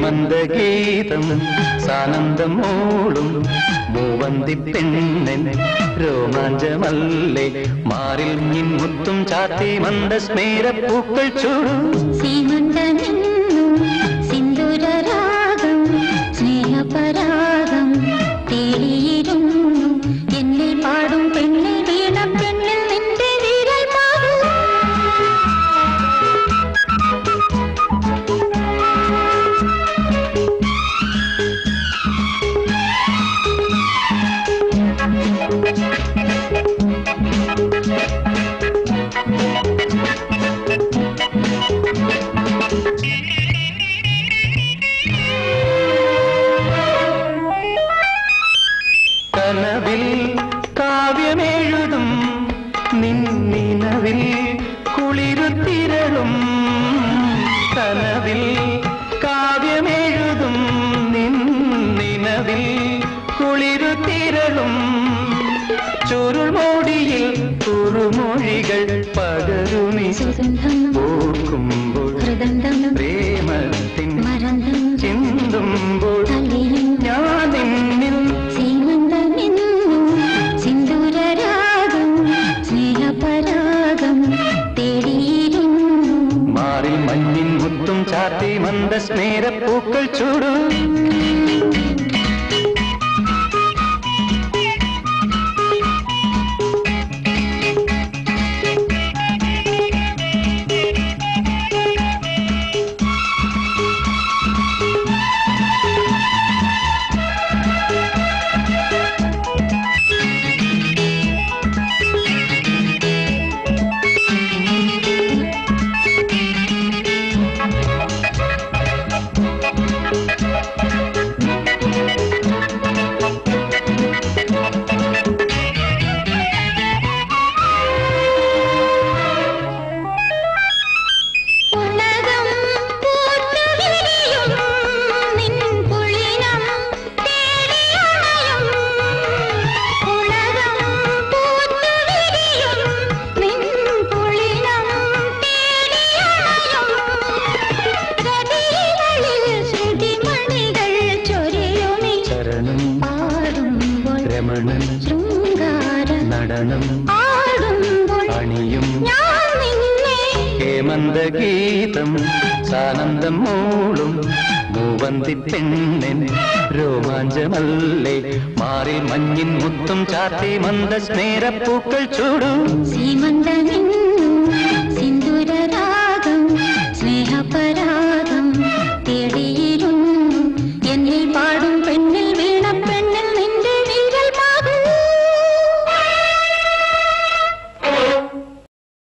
ഹേമന്തഗീതം സാനന്ദം മൂളും മൂവന്തി പെണ്ണൻ രോമാഞ്ചമല്ലേ? മാറിൽ നിൻമുത്തും ചാത്തി മന്ദസ്മേര പൂക്കൾ ചൂടും. ചുരുൾമോടിയിൽ കുറുമൊഴികൾ പകരുമി. ഓർക്കുമ്പോൾ പ്രേമത്തിൻ ചിന്തുമ്പോൾ ഞാൻ നിന്നിൽ സിന്ദൂരരാഗം സ്നേഹപരാഗം തേടിയിരുന്നു. മാറിൽ മഞ്ഞിൻ മുത്തും ചാത്തി മന്ദസ്മേര പൂക്കൾ ചൂടും. ശൃംഗാര അണിയും ഞാൻ നിന്നെ ഹേമന്തഗീതം സാനന്ദം മൂളും മൂവന്തി പെണ്ണൻ രോമാഞ്ചമല്ലേ? മാറി മഞ്ഞിൻ മുത്തും ചാത്തി മന്ദ പൂക്കൾ ചൂടും സീമന്തമിൻ